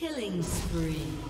Killing spree.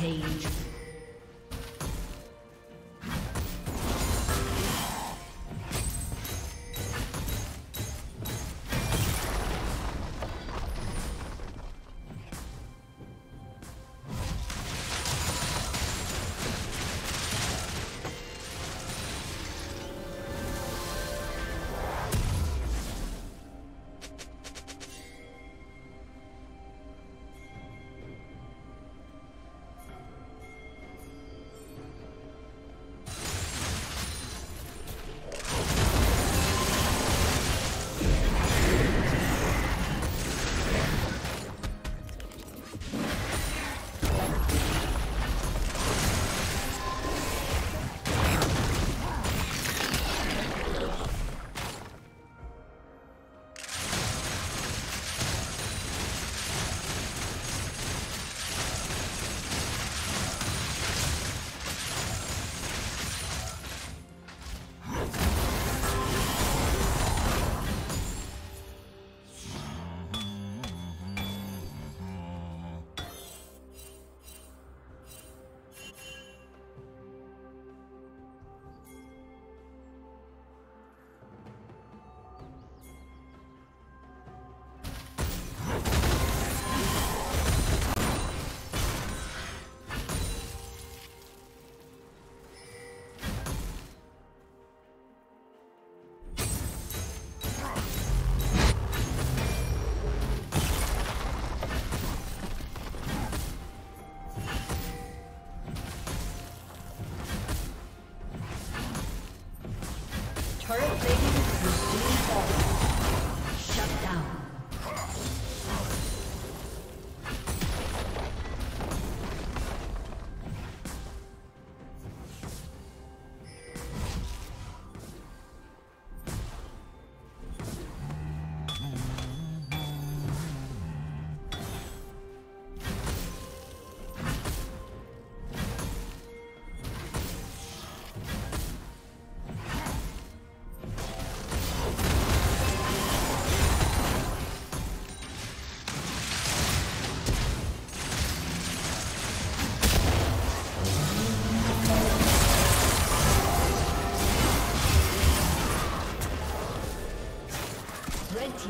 Rampage.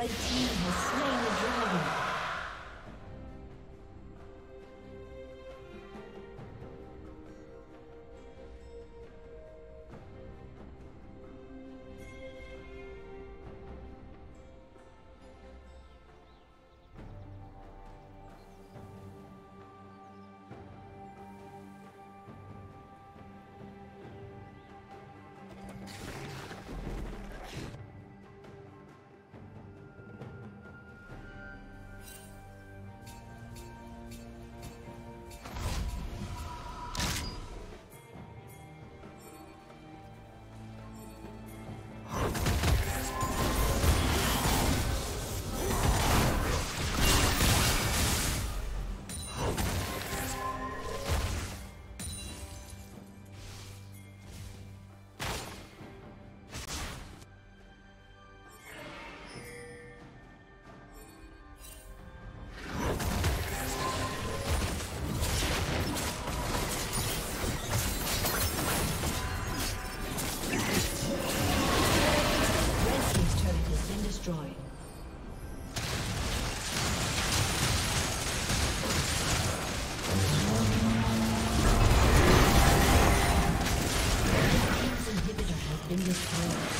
Red team been destroyed.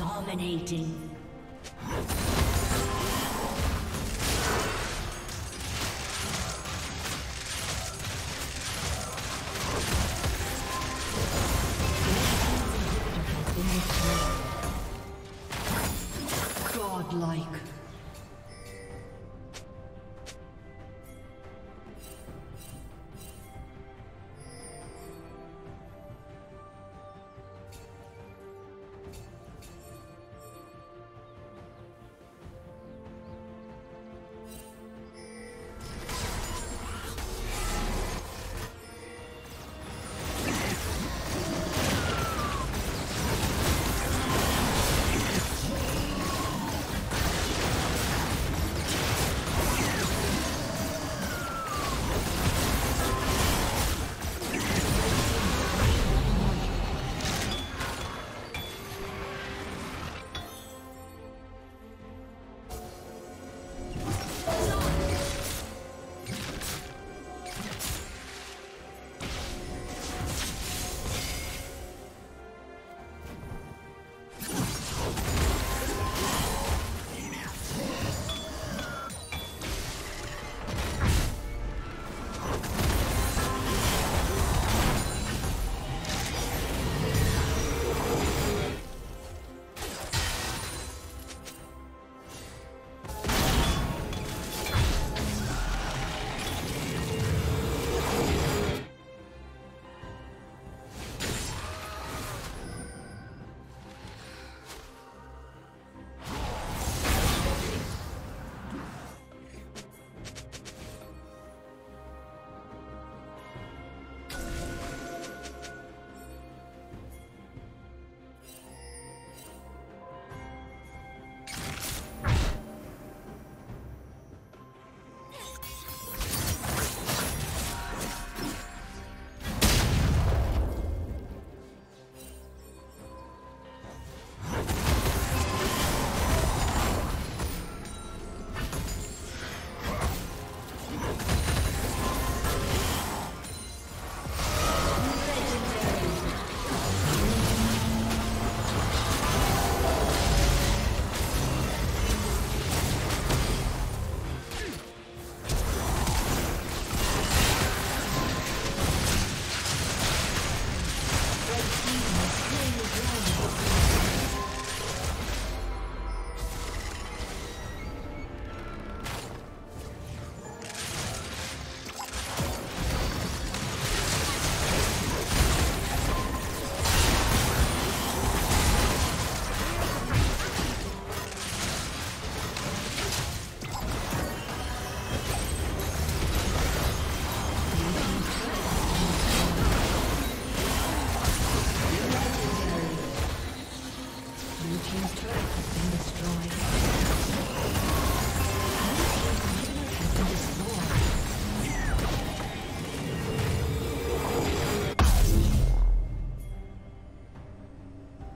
Dominating.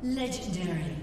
Legendary.